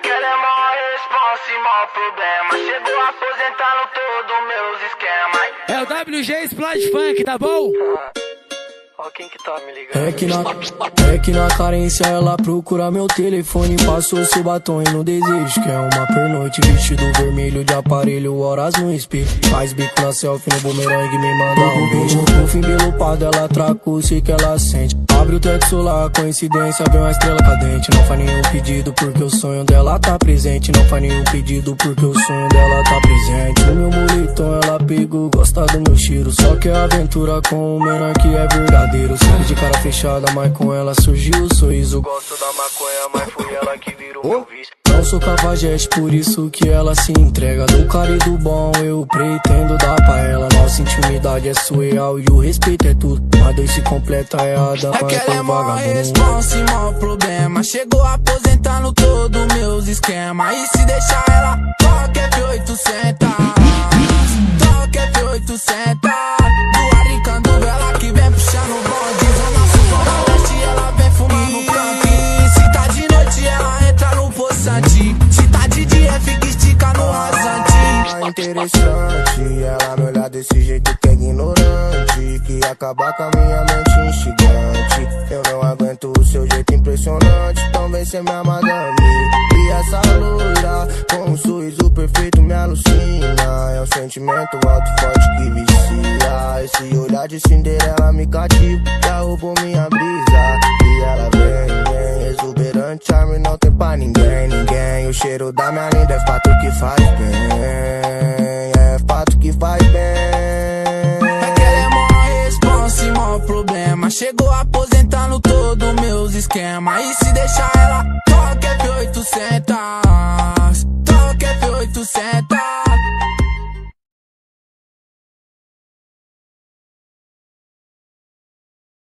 Aquela é mó responsa e mó problema. Chegou aposentando todos meus esquemas. É o WG Splash Funk, tá bom? Quem que tá me ligando. É que na, é que na carência ela procura meu telefone Passou seu batom e no desejo Que é uma pernoite Vestido vermelho de aparelho Horas no espelho. Faz bico na selfie no bumerangue Me manda um beijo. No fim belupado ela tracou Sei que ela sente. Abre o teto solar, coincidência, vem uma estrela cadente. Não faz nenhum pedido porque o sonho dela tá presente. Não faz nenhum pedido porque o sonho dela tá presente. O meu moletom ela pegou, gosta do meu cheiro. Só que a aventura com o menor que é verdadeiro. Sempre de cara fechada, mas com ela surgiu o sorriso. Gosto da maconha, mas foi ela que virou meu vício. Não sou cavajeste, por isso que ela se entrega. Do cara e do bom eu pretendo dar pra ela. Nossa intimidade é surreal e o respeito é tudo. Mas dois se completa é a dama Aquela é mó responsa e mó problema. Chegou aposentando todos meus esquemas. E se deixar Interessante, ela me olhar desse jeito que é ignorante. Que acaba com a minha mente instigante. Eu não aguento o seu jeito impressionante. Então vem ser minha madame. E essa loira com um sorriso perfeito me alucina. É um sentimento alto forte que vicia. Esse olhar de Cinderela me cativa. Já roubou minha brisa E ela vem, vem exuberante. Charme não tem pra ninguém, ninguém. O cheiro da minha linda é fato que faz bem É fato que faz bem. Aquela é mó responsa e mó problema. Chegou aposentando todos meus esquemas. E se deixar ela, toca F800